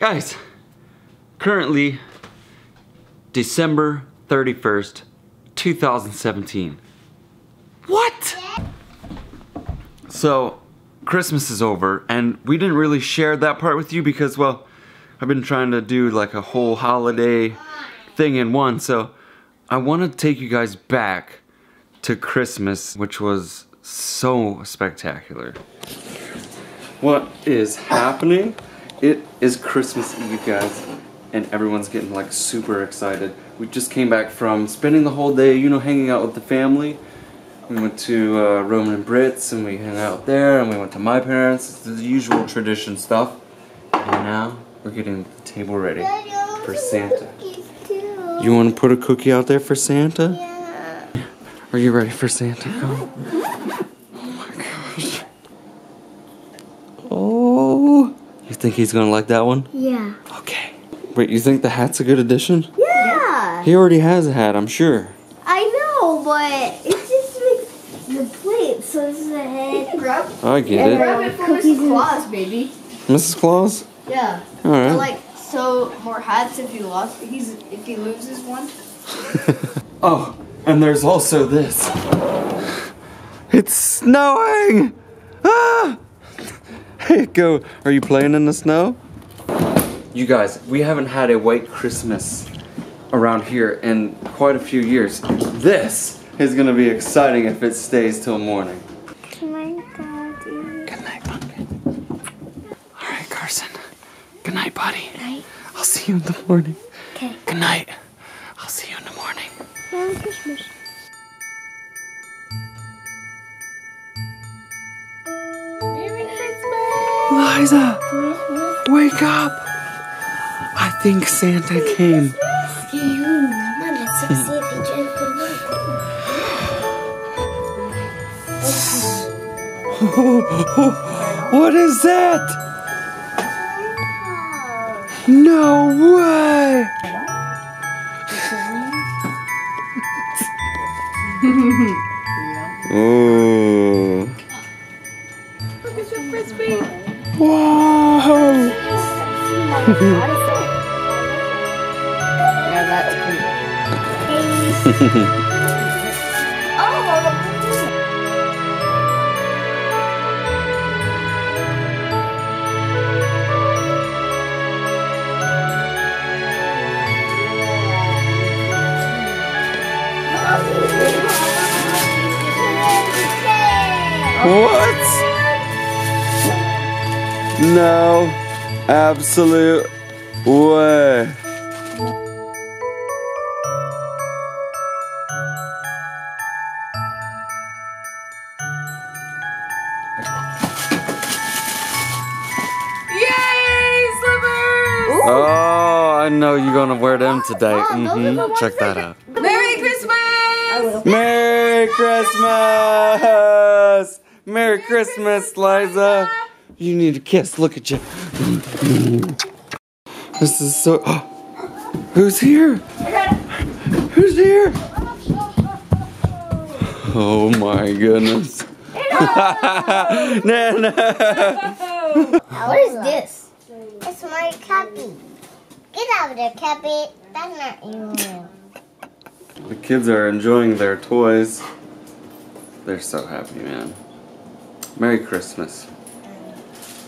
Guys, currently December 31st, 2017. What? So, Christmas is over, and we didn't really share that part with you because, well, I've been trying to do like a whole holiday thing in one, so I want to take you guys back to Christmas, which was so spectacular. What is happening? It is Christmas Eve, guys, and everyone's getting like super excited. We just came back from spending the whole day, you know, hanging out with the family. We went to uh, Roman and Brits, and we hung out there, and we went to my parents. It's the usual tradition stuff. And now we're getting the table ready for Santa. You want to put a cookie out there for Santa? Yeah. Are you ready for Santa? Oh my gosh. Oh. You think he's gonna like that one? Yeah. Okay. Wait, you think the hat's a good addition? Yeah. He already has a hat, I'm sure. I know, but it just makes the plate so it's the head. Grab, I get it. grab it for Mrs. Claus, baby. Mrs. Claus? Yeah. Alright. Like so more hats if he lost. He's if he loses one. Oh, and there's also this. It's snowing! Hey, go. Are you playing in the snow? You guys, we haven't had a white Christmas around here in quite a few years. This is gonna be exciting if it stays till morning. My daddy. Good night, Pumpkin. All right, Carson. Good night, buddy. Night. I'll see you in the morning. Okay. Good night. I'll see you in the morning. Merry Christmas. Liza, wake up! I think Santa came. What is that? No way! No, absolute way. Yay, slippers! Oh, I know you're gonna wear them today. hmm Check that out. Merry Christmas! Merry Christmas! Merry Christmas, Liza! You need a kiss. Look at you. This is so. Who's here? Who's here? Oh my goodness. no, no. What is this? It's my copy. Get out of there, Cappy. That's not you. The kids are enjoying their toys. They're so happy, man. Merry Christmas.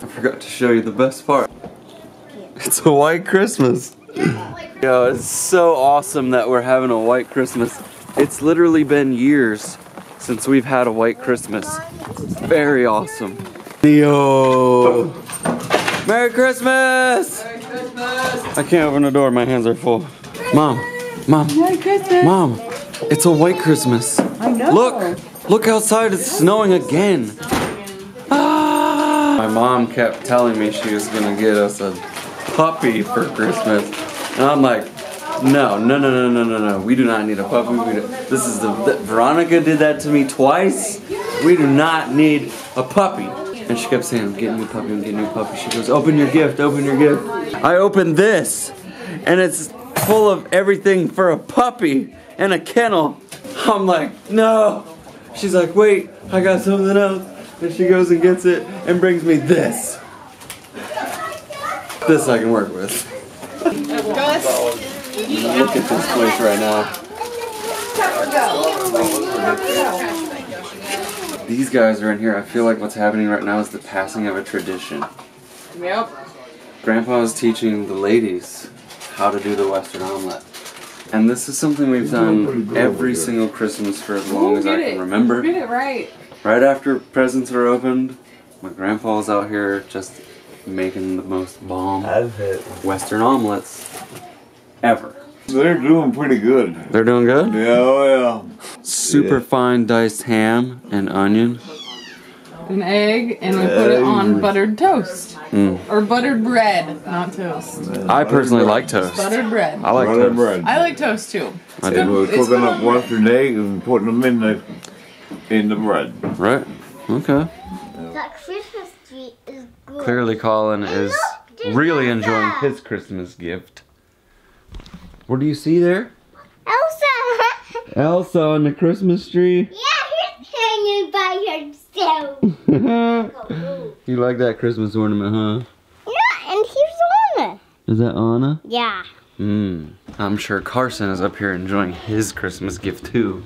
I forgot to show you the best part. It's a white Christmas. Yo, it's so awesome that we're having a white Christmas. It's literally been years since we've had a white Christmas. Very awesome. Yo! Merry Christmas! Merry Christmas! I can't open the door, my hands are full. Mom, mom, Merry Christmas! mom, it's a white Christmas. I know. Look, look outside, it's snowing again. Mom kept telling me she was gonna get us a puppy for Christmas. And I'm like, no, no, no, no, no, no, no. We do not need a puppy. This is the, th- Veronica did that to me twice. We do not need a puppy. And she kept saying, I'm getting a puppy, I'm getting a puppy. She goes, open your gift, open your gift. I opened this, and it's full of everything for a puppy and a kennel. I'm like, no. She's like, wait, I got something else. And she goes and gets it and brings me this. This I can work with. Look at this place right now. These guys are in here. I feel like what's happening right now is the passing of a tradition. Yep. Grandpa is teaching the ladies how to do the Western omelet. And this is something we've done every single Christmas for as long as I can remember. Get it right. Right after presents are opened, my grandpa's out here just making the most bomb Western omelets ever. They're doing pretty good. They're doing good? Yeah, oh Super Yeah. fine diced ham and onion. An egg, and we put it on buttered toast. Mm. Or buttered bread, not toast. I personally like toast. Buttered bread. I like Butter toast. bread. I like toast too. I And do. we're cooking up on bread. Western eggs and putting them in the in the bread. Right? Okay. That Christmas tree is good. Clearly, Colin is really enjoying his Christmas gift. What do you see there? Elsa! Elsa on the Christmas tree. yeah, he's hanging by himself. you like that Christmas ornament, huh? yeah, and here's Anna. Is that Anna? Yeah. Hmm. I'm sure Carson is up here enjoying his Christmas gift too.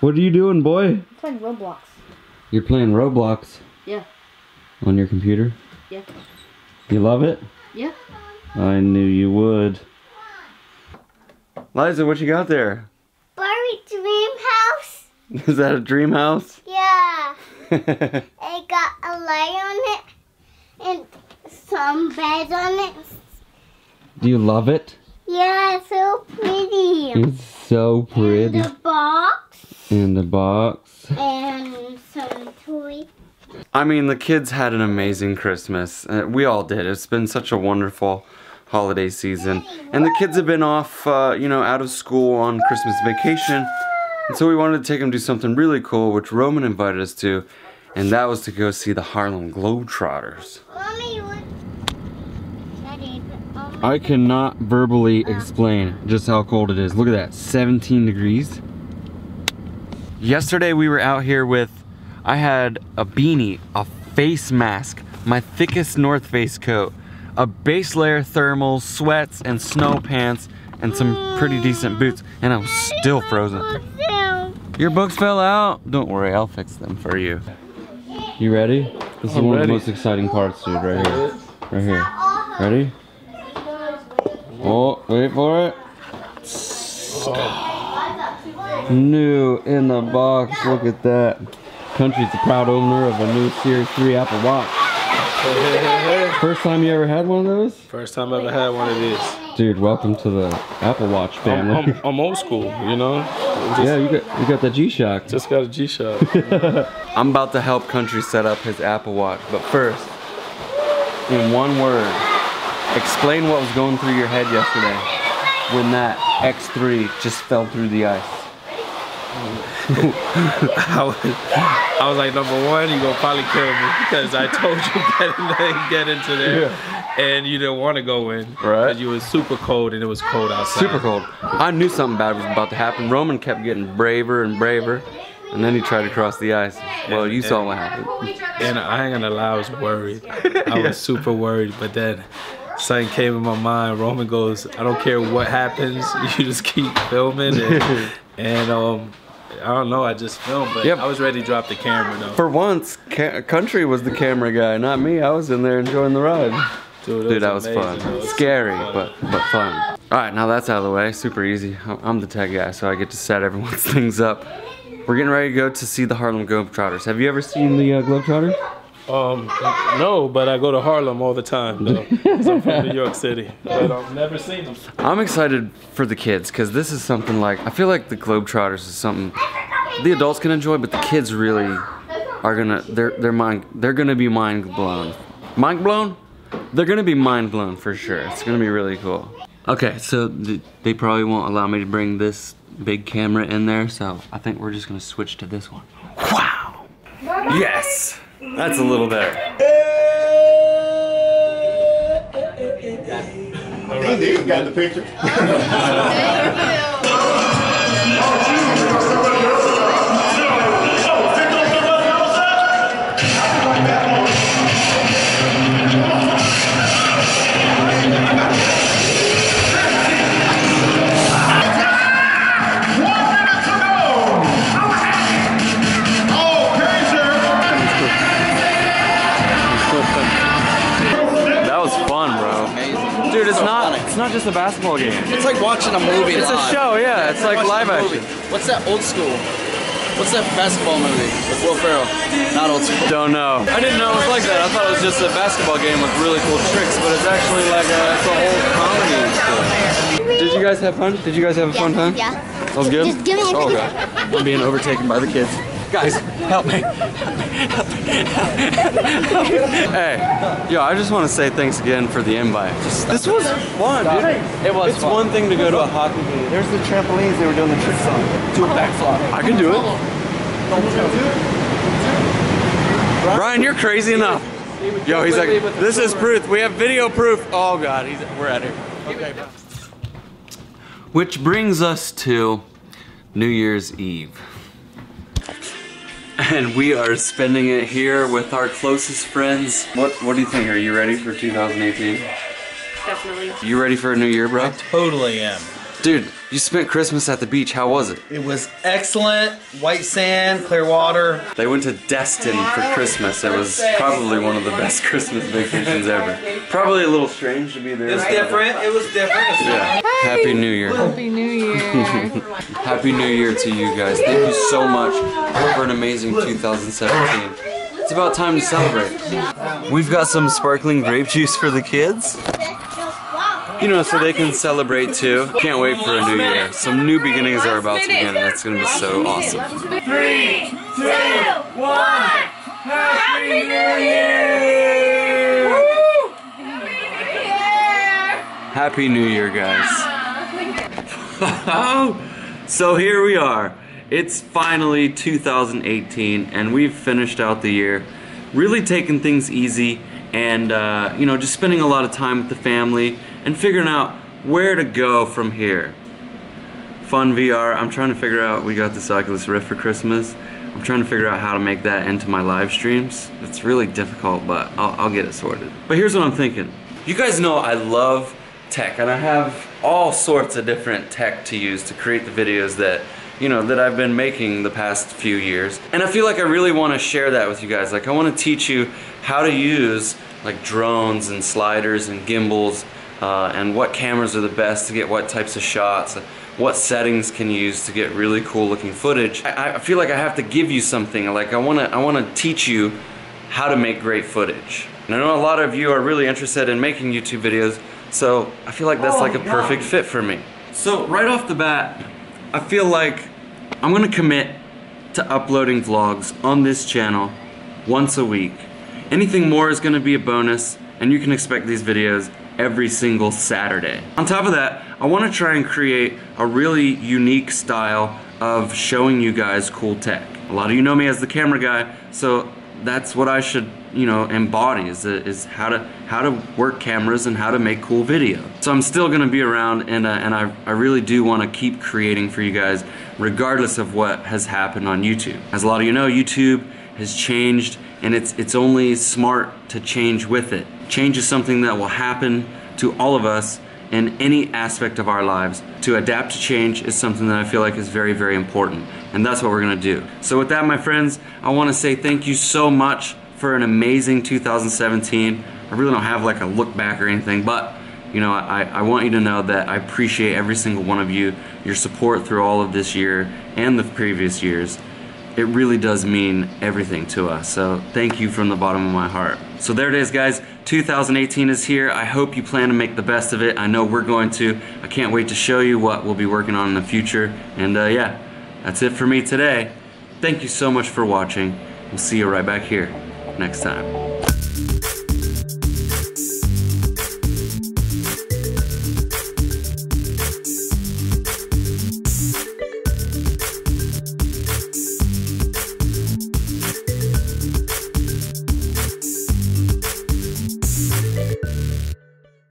What are you doing, boy? I'm Playing Roblox. You're playing Roblox. Yeah. On your computer? Yeah. You love it? Yeah. I knew you would. Liza, what you got there? Barbie dream house. Is that a dream house? Yeah. I got a light on it and some beds on it. Do you love it? Yeah, it's so pretty. It's so pretty. And the box In the box. and some toys. I mean, the kids had an amazing Christmas. Uh, we all did. It's been such a wonderful holiday season. And the kids have been off, uh, you know, out of school on Christmas vacation. And so we wanted to take them to do something really cool, which Roman invited us to. And that was to go see the Harlem Globetrotters. Mommy, what? Daddy, I cannot verbally explain just how cold it is. Look at that, 17 degrees. Yesterday we were out here with, I had a beanie, a face mask, my thickest North Face coat, a base layer thermal, sweats, and snow pants, and some pretty decent boots, and I was still frozen. Your books fell out? Don't worry, I'll fix them for you. You ready? This is I'm one of the most exciting parts, dude, right here. Right here. Ready? Oh, wait for it. Oh. New in the box. Look at that. Country's the proud owner of a new Series 3 Apple Watch. First time you ever had one of those? First time I ever had one of these. Dude, welcome to the Apple Watch I'm, family. I'm, I'm old school, you know? Just, yeah, you got you got the G-Shock. just got a G-Shock. I'm about to help Country set up his Apple Watch, but first, in one word, explain what was going through your head yesterday when that X3 just fell through the ice. I was, I was like, number one, you're gonna probably kill me because I told you in there, get into there, and you didn't want to go in. Right. You was super cold and it was cold outside. Super cold. I knew something bad was about to happen. Roman kept getting braver and braver, and then he tried to cross the ice. Well, you saw what happened. And I ain't gonna lie, I was worried. I was super worried, but then something came in my mind. Roman goes, I don't care what happens, you just keep filming. And, and um, I don't know, I just filmed, but Yep. I was ready to drop the camera though. For once, Country was the camera guy, not me. I was in there enjoying the ride. Dude, Dude, that was fun. Was Scary, super but but fun. All right, now that's out of the way. Super easy. I'm- I'm the tech guy, so I get to set everyone's things up. We're getting ready to go to see the Harlem Globetrotters. Have you ever seen the uh, Globetrotters? Um, no, but I go to Harlem all the time though. 'cause I'm from New York City, but I've never seen them. I'm excited for the kids because this is something like I feel like the Globetrotters is something the adults can enjoy, but the kids really are gonna they're they're mind they're gonna be mind blown. Mind blown? They're gonna be mind blown for sure. It's gonna be really cool. Okay, so th- they probably won't allow me to bring this big camera in there, so I think we're just gonna switch to this one. Wow! Yes! That's a little better. You got the picture? not just a basketball game. It's like watching a movie It's a show, yeah. It's like watching live action. What's that old school? What's that basketball movie with Will Ferrell? Not old school. Don't know. I didn't know it was like that. I thought it was just a basketball game with really cool tricks, but it's actually like a, it's a whole comedy. and. Did you guys have fun? Did you guys have a fun time? Yeah. That was good? Just give me a Oh, second. God. I'm being overtaken by the kids. Guys, help me. hey, yo, I just want to say thanks again for the invite. Just, this was fun, dude. It was It's one thing to go to a hockey game. There's the trampolines they were doing the tricks on. Do a backflip. I can do it. Brian, you're crazy enough. Yo, he's like, this is proof. We have video proof. Oh God, he's, we're at it. Okay, bro. Which brings us to New Year's Eve. And we are spending it here with our closest friends. What What do you think? Are you ready for 2018? Definitely. You ready for a new year, bro? I Totally am. Dude, you spent Christmas at the beach. How was it? It was excellent. White sand, clear water. They went to Destin for Christmas. It was probably one of the best Christmas vacations ever. Probably a little strange to be there. It was different. It was different. Yeah. Happy New Year. Happy New Year. Happy New Year to you guys. Thank you so much for an amazing 2017. It's about time to celebrate. We've got some sparkling grape juice for the kids. You know, so they can celebrate too. Can't wait for a new year. Some new beginnings are about to begin, and it's gonna be so awesome. Three, two, one, Happy New Year, Happy New Year, guys. so here we are. It's finally 2018, and we've finished out the year. Really taking things easy, and uh, you know, just spending a lot of time with the family and figuring out where to go from here. Fun VR. I'm trying to figure out. We got this Oculus Rift for Christmas. I'm trying to figure out how to make that into my live streams. It's really difficult, but I'll, I'll get it sorted. But here's what I'm thinking. You guys know I love tech, and I have all sorts of different tech to use to create the videos that you know that I've been making the past few years. And I feel like I really want to share that with you guys. Like I want to teach you how to use like drones and sliders and gimbals uh, and what cameras are the best to get what types of shots, what settings can you use to get really cool looking footage. I, I feel like I have to give you something. Like I want to I want to teach you how to make great footage. And I know a lot of you are really interested in making YouTube videos, so I feel like that's like a perfect fit for me. So right off the bat, I feel like I'm gonna commit to uploading vlogs on this channel once a week. Anything more is gonna be a bonus, and you can expect these videos every single Saturday. On top of that, I wanna try and create a really unique style of showing you guys cool tech. A lot of you know me as the camera guy, so that's what I should, you know, embody is, is how to how to work cameras and how to make cool video. So I'm still gonna be around, and uh, and I I really do want to keep creating for you guys, regardless of what has happened on YouTube. As a lot of you know, YouTube has changed, and it's it's only smart to change with it. Change is something that will happen to all of us in any aspect of our lives. To adapt to change is something that I feel like is very, very important. And that's what we're gonna do. So with that, my friends, I wanna say thank you so much for an amazing 2017. I really don't have like a look back or anything, but you know, I, I want you to know that I appreciate every single one of you, your support through all of this year and the previous years. It really does mean everything to us. So thank you from the bottom of my heart. So there it is, guys. 2018 is here. I hope you plan to make the best of it. I know we're going to. I can't wait to show you what we'll be working on in the future. And uh, yeah, that's it for me today. Thank you so much for watching. We'll see you right back here next time.